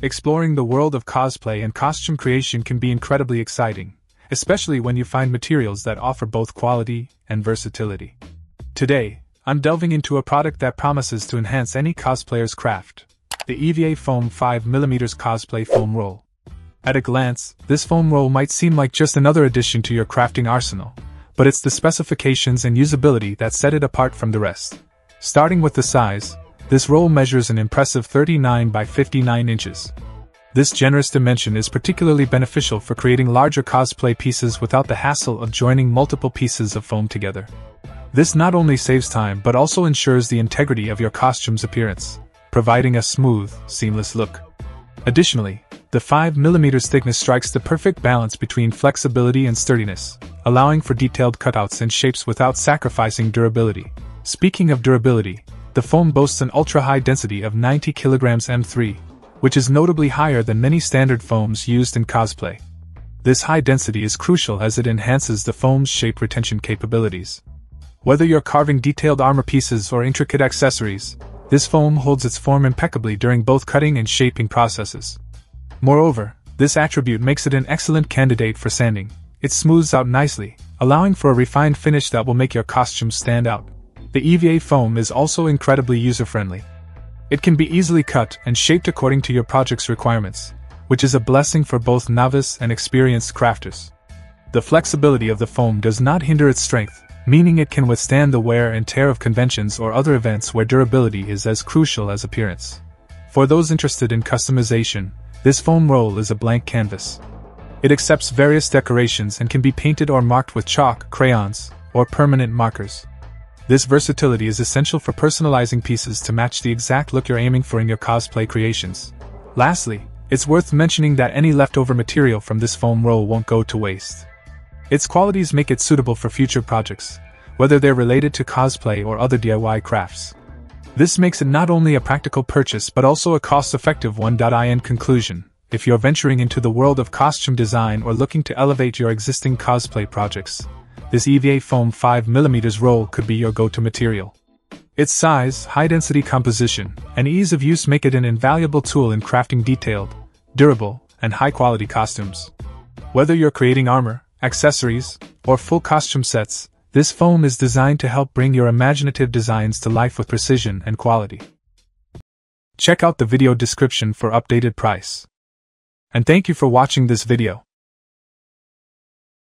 Exploring the world of cosplay and costume creation can be incredibly exciting, especially when you find materials that offer both quality and versatility. Today, I'm delving into a product that promises to enhance any cosplayer's craft the EVA Foam 5mm Cosplay Foam Roll. At a glance, this foam roll might seem like just another addition to your crafting arsenal, but it's the specifications and usability that set it apart from the rest. Starting with the size, this roll measures an impressive 39 by 59 inches. This generous dimension is particularly beneficial for creating larger cosplay pieces without the hassle of joining multiple pieces of foam together. This not only saves time but also ensures the integrity of your costume's appearance, providing a smooth, seamless look. Additionally, the 5mm thickness strikes the perfect balance between flexibility and sturdiness, allowing for detailed cutouts and shapes without sacrificing durability. Speaking of durability, the foam boasts an ultra high density of 90 kg M3, which is notably higher than many standard foams used in cosplay. This high density is crucial as it enhances the foam's shape retention capabilities. Whether you're carving detailed armor pieces or intricate accessories, this foam holds its form impeccably during both cutting and shaping processes. Moreover, this attribute makes it an excellent candidate for sanding. It smooths out nicely, allowing for a refined finish that will make your costume stand out. The EVA foam is also incredibly user friendly. It can be easily cut and shaped according to your project's requirements, which is a blessing for both novice and experienced crafters. The flexibility of the foam does not hinder its strength, meaning it can withstand the wear and tear of conventions or other events where durability is as crucial as appearance. For those interested in customization, this foam roll is a blank canvas. It accepts various decorations and can be painted or marked with chalk, crayons, or permanent markers. This versatility is essential for personalizing pieces to match the exact look you're aiming for in your cosplay creations. Lastly, it's worth mentioning that any leftover material from this foam roll won't go to waste. Its qualities make it suitable for future projects, whether they're related to cosplay or other DIY crafts. This makes it not only a practical purchase but also a cost effective one. In conclusion, if you're venturing into the world of costume design or looking to elevate your existing cosplay projects, this EVA foam 5mm roll could be your go to material. Its size, high density composition, and ease of use make it an invaluable tool in crafting detailed, durable, and high quality costumes. Whether you're creating armor, accessories, or full costume sets, this foam is designed to help bring your imaginative designs to life with precision and quality. Check out the video description for updated price. And thank you for watching this video.